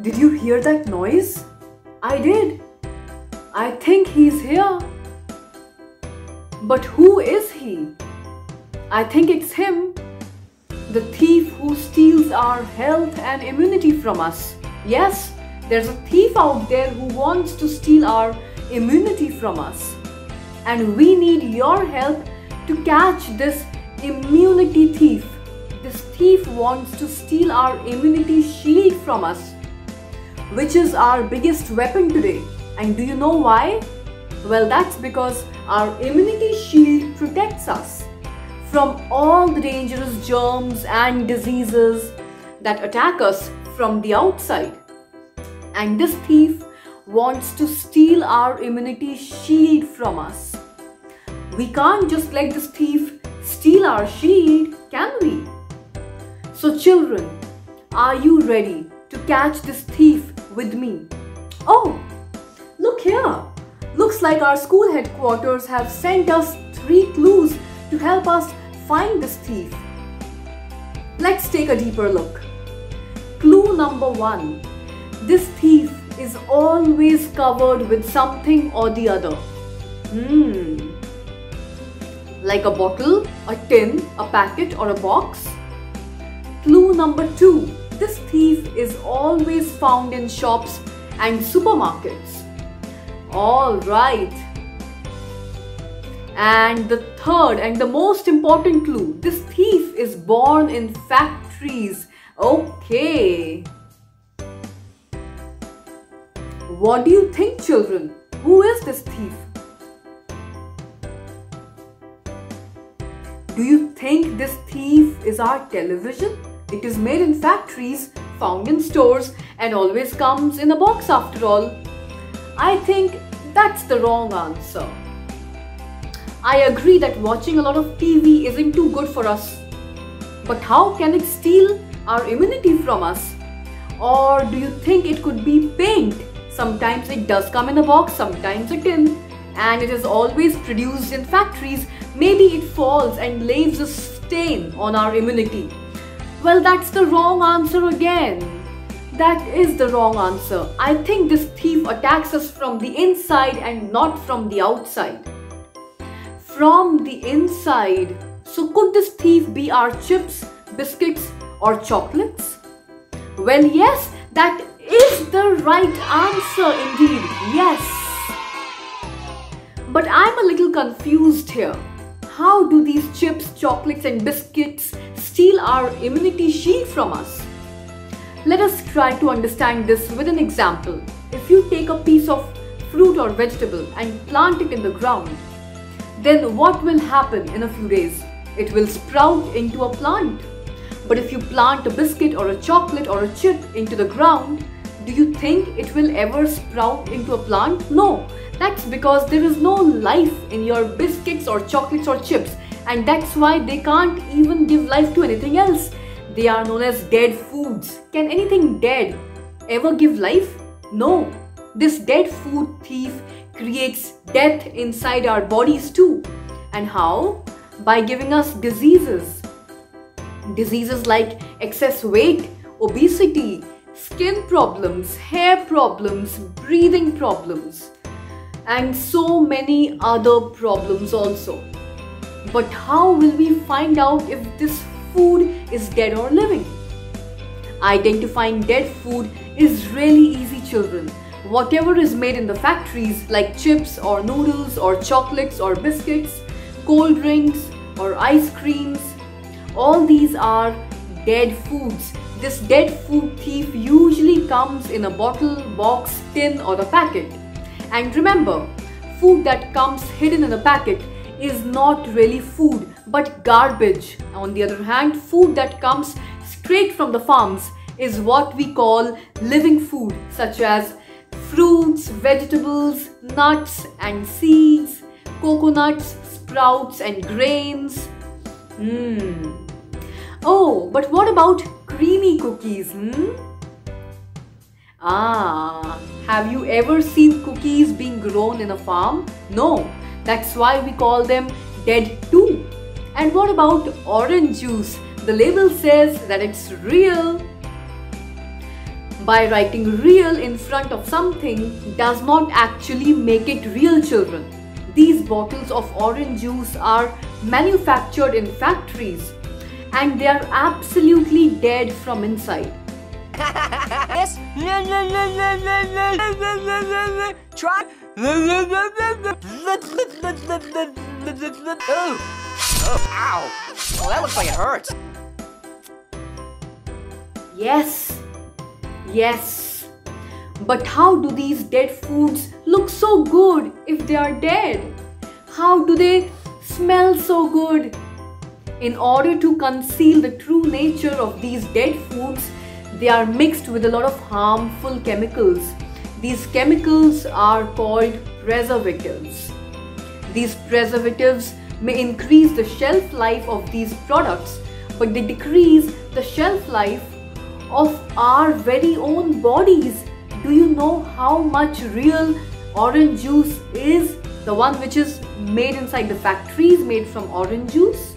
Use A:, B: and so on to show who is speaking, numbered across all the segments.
A: Did you hear that noise? I did. I think he's here. But who is he? I think it's him. The thief who steals our health and immunity from us. Yes, there's a thief out there who wants to steal our immunity from us. And we need your help to catch this immunity thief. This thief wants to steal our immunity shield from us which is our biggest weapon today. And do you know why? Well, that's because our immunity shield protects us from all the dangerous germs and diseases that attack us from the outside. And this thief wants to steal our immunity shield from us. We can't just let this thief steal our shield, can we? So, children, are you ready to catch this thief with me. Oh, look here. Looks like our school headquarters have sent us three clues to help us find this thief. Let's take a deeper look. Clue number one. This thief is always covered with something or the other. Hmm. Like a bottle, a tin, a packet or a box. Clue number two. This thief is always found in shops and supermarkets. Alright. And the third and the most important clue this thief is born in factories. Okay. What do you think, children? Who is this thief? Do you think this thief is our television? It is made in factories, found in stores, and always comes in a box after all. I think that's the wrong answer. I agree that watching a lot of TV isn't too good for us. But how can it steal our immunity from us? Or do you think it could be paint? Sometimes it does come in a box, sometimes a tin, and it is always produced in factories. Maybe it falls and leaves a stain on our immunity. Well, that's the wrong answer again. That is the wrong answer. I think this thief attacks us from the inside and not from the outside. From the inside. So could this thief be our chips, biscuits or chocolates? Well, yes, that is the right answer indeed. Yes. But I'm a little confused here. How do these chips, chocolates and biscuits steal our immunity shield from us? Let us try to understand this with an example. If you take a piece of fruit or vegetable and plant it in the ground, then what will happen in a few days? It will sprout into a plant. But if you plant a biscuit or a chocolate or a chip into the ground, do you think it will ever sprout into a plant? No, that's because there is no life in your biscuits or chocolates or chips and that's why they can't even give life to anything else. They are known as dead foods. Can anything dead ever give life? No. This dead food thief creates death inside our bodies too. And how? By giving us diseases. Diseases like excess weight, obesity, skin problems, hair problems, breathing problems and so many other problems also. But how will we find out if this food is dead or living? Identifying dead food is really easy children. Whatever is made in the factories like chips or noodles or chocolates or biscuits, cold drinks or ice creams, all these are dead foods. This dead food thief usually comes in a bottle, box, tin or a packet. And remember, food that comes hidden in a packet is not really food but garbage. On the other hand, food that comes straight from the farms is what we call living food such as fruits, vegetables, nuts and seeds, coconuts, sprouts and grains. Hmm. Oh, but what about creamy cookies? Hmm? Ah, have you ever seen cookies being grown in a farm? No, that's why we call them dead too. And what about orange juice? The label says that it's real. by writing real in front of something does not actually make it real children. These bottles of orange juice are manufactured in factories and they are absolutely dead from inside.
B: yes. Try. Oh. oh, ow. Well, that looks like it hurts.
A: Yes. Yes. But how do these dead foods look so good if they are dead? How do they smell so good? In order to conceal the true nature of these dead foods, they are mixed with a lot of harmful chemicals. These chemicals are called preservatives. These preservatives may increase the shelf life of these products, but they decrease the shelf life of our very own bodies. Do you know how much real orange juice is? The one which is made inside the factories made from orange juice?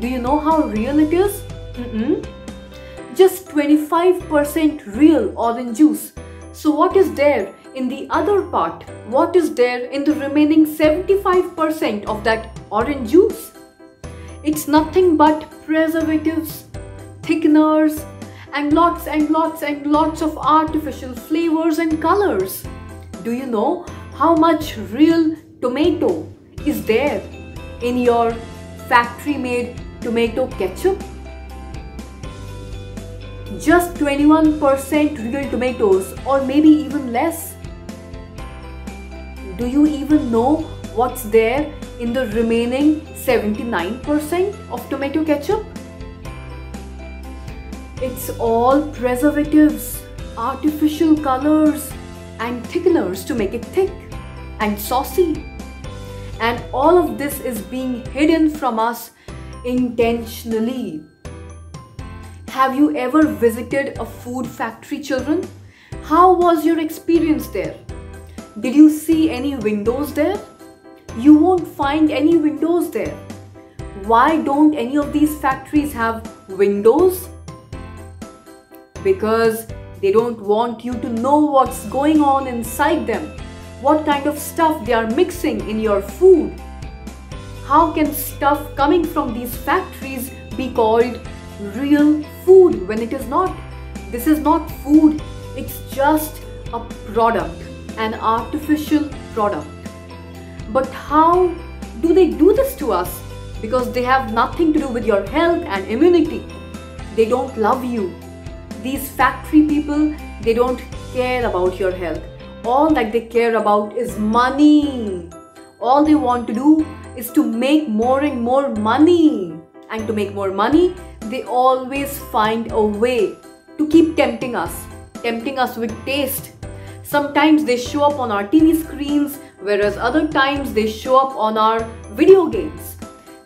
A: Do you know how real it is? Mm-mm. Just 25% real orange juice. So what is there in the other part? What is there in the remaining 75% of that orange juice? It's nothing but preservatives, thickeners, and lots and lots and lots of artificial flavors and colors. Do you know how much real tomato is there in your factory made tomato ketchup. Just 21% real tomatoes or maybe even less. Do you even know what's there in the remaining 79% of tomato ketchup? It's all preservatives, artificial colors and thickeners to make it thick and saucy. And all of this is being hidden from us intentionally. Have you ever visited a food factory, children? How was your experience there? Did you see any windows there? You won't find any windows there. Why don't any of these factories have windows? Because they don't want you to know what's going on inside them, what kind of stuff they are mixing in your food. How can stuff coming from these factories be called real food when it is not? This is not food, it's just a product, an artificial product. But how do they do this to us? Because they have nothing to do with your health and immunity. They don't love you. These factory people, they don't care about your health. All that they care about is money. All they want to do is to make more and more money. And to make more money, they always find a way to keep tempting us, tempting us with taste. Sometimes they show up on our TV screens, whereas other times they show up on our video games.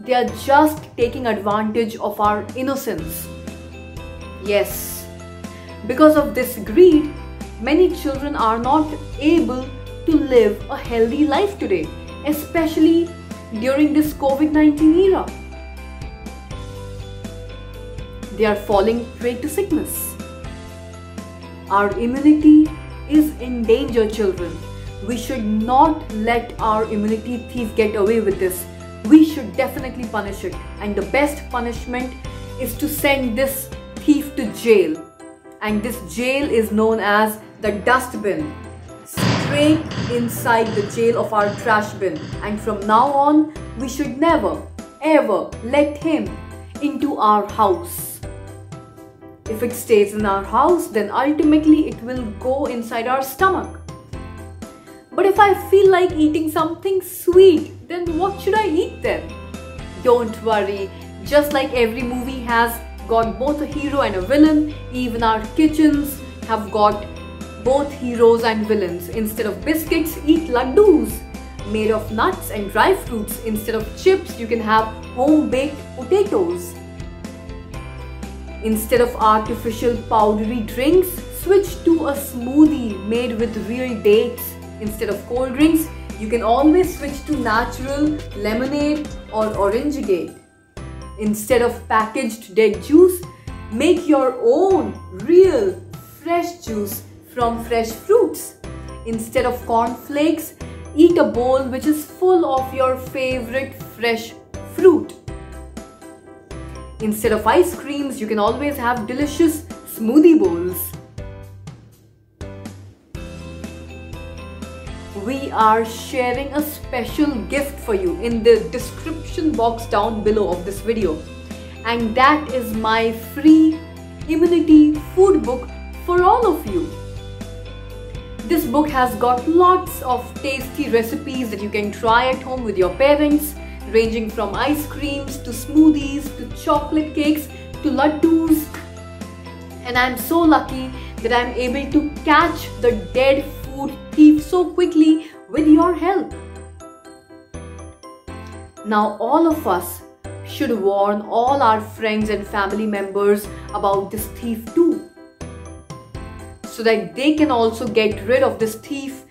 A: They are just taking advantage of our innocence. Yes, because of this greed, many children are not able to live a healthy life today, especially during this COVID 19 era. They are falling prey to sickness. Our immunity is in danger, children. We should not let our immunity thief get away with this. We should definitely punish it. And the best punishment is to send this thief to jail. And this jail is known as the dustbin straight inside the jail of our trash bin. And from now on, we should never, ever let him into our house. If it stays in our house, then ultimately it will go inside our stomach. But if I feel like eating something sweet, then what should I eat then? Don't worry, just like every movie has got both a hero and a villain, even our kitchens have got both heroes and villains. Instead of biscuits, eat laddus made of nuts and dry fruits. Instead of chips, you can have home-baked potatoes. Instead of artificial powdery drinks, switch to a smoothie made with real dates. Instead of cold drinks, you can always switch to natural lemonade or orangeade. Instead of packaged dead juice, make your own real fresh juice from fresh fruits. Instead of cornflakes, eat a bowl which is full of your favorite fresh fruit. Instead of ice creams, you can always have delicious smoothie bowls. We are sharing a special gift for you in the description box down below of this video. And that is my free immunity food book for all of you. This book has got lots of tasty recipes that you can try at home with your parents, ranging from ice creams to smoothies to chocolate cakes to laddus. And I'm so lucky that I'm able to catch the dead food thief so quickly with your help. Now, all of us should warn all our friends and family members about this thief too. So that they can also get rid of this thief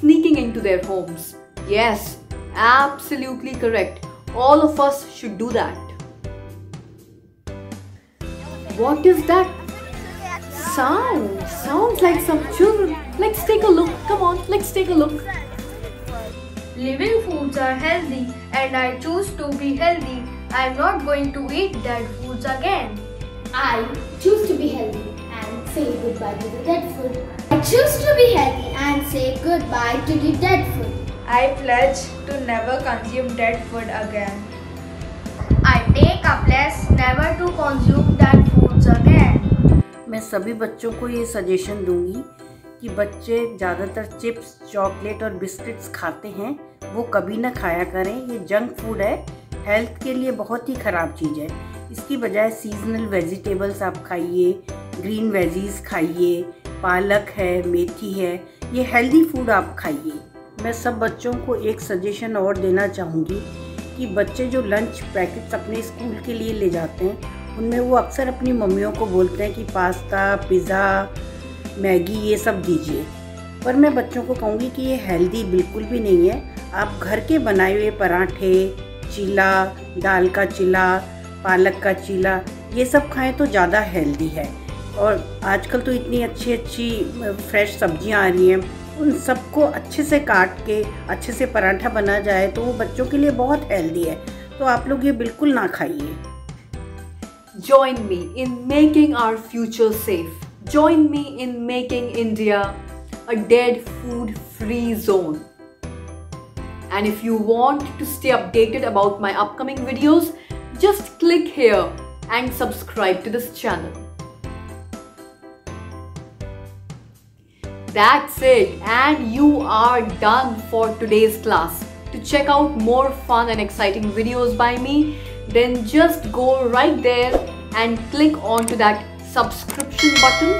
A: sneaking into their homes. Yes, absolutely correct. All of us should do that. What is that sound? Sounds like some children. Let's take a look. Come on, let's take a look.
C: Living foods are healthy and I choose to be healthy. I am not going to eat dead foods again.
D: I choose to be healthy and say goodbye to the dead food. I choose to be healthy and say goodbye to the dead food.
C: I pledge to never consume dead food again. I take a pledge never to consume dead foods again.
E: मैं सभी बच्चों को ये suggestion दूँगी कि बच्चे ज़्यादातर chips chocolate और बिस्किट्स खाते हैं वो कभी ना खाया करें ये जंक फ़ूड है हेल्थ के लिए बहुत ही ख़राब चीज़ है इसकी बजाय सीजनल वेजिटेबल्स आप खाइए ग्रीन वेजीज खाइए पालक है मेथी है ये हेल्दी फ़ूड आप खाइए मैं सब बच्चों को एक सजेशन और देना चाहूँगी कि बच्चे जो लंच पैकेट्स अपने स्कूल के लिए ले जाते हैं, उनमें वो अक्सर अपनी मम्मियों को बोलते हैं कि पास्ता पिज़्ज़ा मैगी ये सब दीजिए। पर मैं बच्चों को कहूँगी कि ये हेल्दी बिल्कुल भी नहीं है। आप घर के बनाए हुए पराठे, चीला, दाल का चिला, पालक का चीला, ये सब खाएँ तो ज़्यादा हेल्दी है। और आजकल तो इतनी अच्छी अच्छी फ्रेश सब्ज़ियाँ आ रही हैं। उन सबको अच्छे से काट के, अच्छे से पराठा बना जाए तो वो बच्चों के लिए बहुत हेल्दी है। तो आप लोग ये बिल्कुल ना खाइए।
A: Join me in making our future safe join me in making India a dead food free zone and if you want to stay updated about my upcoming videos just click here and subscribe to this channel That's it and you are done for today's class. To check out more fun and exciting videos by me, then just go right there and click onto that subscription button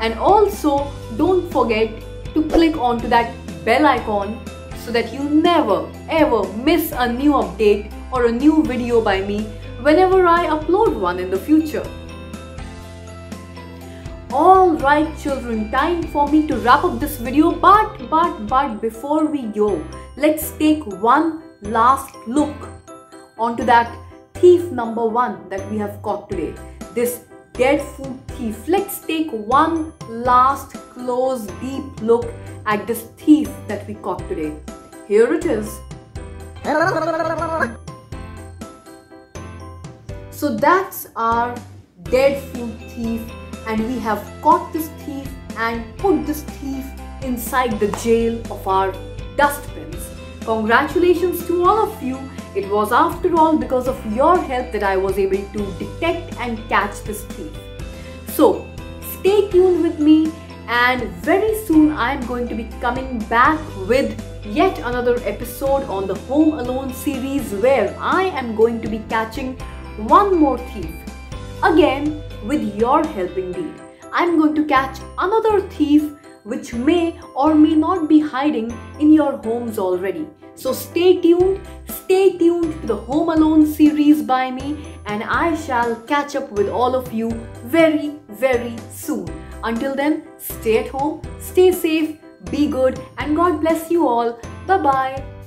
A: and also don't forget to click onto that bell icon so that you never ever miss a new update or a new video by me whenever I upload one in the future. Alright children, time for me to wrap up this video but but but before we go, let's take one last look onto that thief number one that we have caught today. This dead food thief. Let's take one last close deep look at this thief that we caught today. Here it is. So that's our dead food thief and we have caught this thief and put this thief inside the jail of our dustbins. Congratulations to all of you. It was after all because of your help that I was able to detect and catch this thief. So stay tuned with me and very soon I am going to be coming back with yet another episode on the Home Alone series where I am going to be catching one more thief. Again, with your help indeed. I'm going to catch another thief which may or may not be hiding in your homes already. So stay tuned, stay tuned to the Home Alone series by me and I shall catch up with all of you very, very soon. Until then, stay at home, stay safe, be good and God bless you all. Bye-bye.